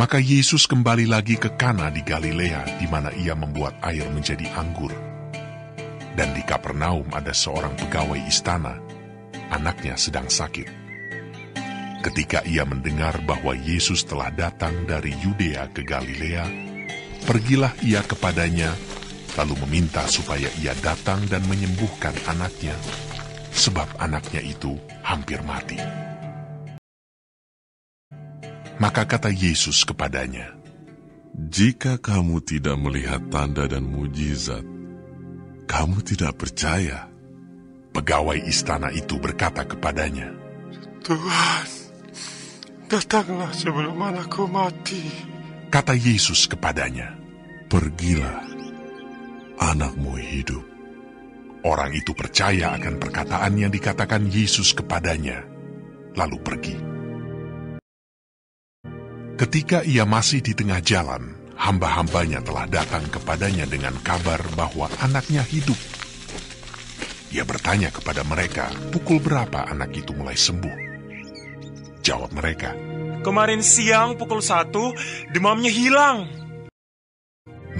Maka Yesus kembali lagi ke Kana di Galilea, di mana ia membuat air menjadi anggur. Dan di Kapernaum ada seorang pegawai istana, anaknya sedang sakit. Ketika ia mendengar bahwa Yesus telah datang dari Yudea ke Galilea, pergilah ia kepadanya, lalu meminta supaya ia datang dan menyembuhkan anaknya, sebab anaknya itu hampir mati. Maka kata Yesus kepadanya, Jika kamu tidak melihat tanda dan mujizat, kamu tidak percaya. Pegawai istana itu berkata kepadanya, Tuhan, datanglah sebelum anakku mati. Kata Yesus kepadanya, Pergilah, anakmu hidup. Orang itu percaya akan perkataan yang dikatakan Yesus kepadanya, lalu pergi. Ketika ia masih di tengah jalan, hamba-hambanya telah datang kepadanya dengan kabar bahwa anaknya hidup. Ia bertanya kepada mereka, pukul berapa anak itu mulai sembuh? Jawab mereka, Kemarin siang pukul satu, demamnya hilang.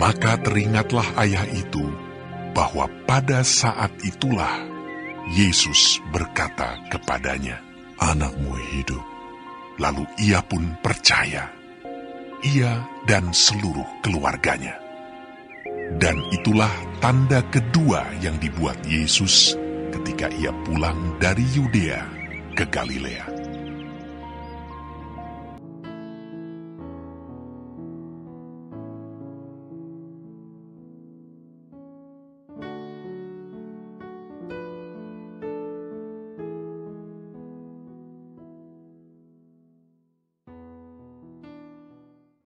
Maka teringatlah ayah itu bahwa pada saat itulah Yesus berkata kepadanya, Anakmu hidup. Lalu ia pun percaya, ia dan seluruh keluarganya. Dan itulah tanda kedua yang dibuat Yesus ketika ia pulang dari Yudea ke Galilea.